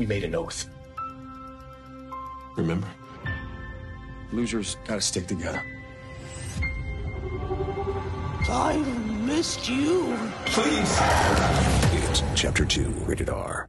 We made an oath. Remember? Losers gotta stick together. I missed you. Please! It's Chapter 2, rated R.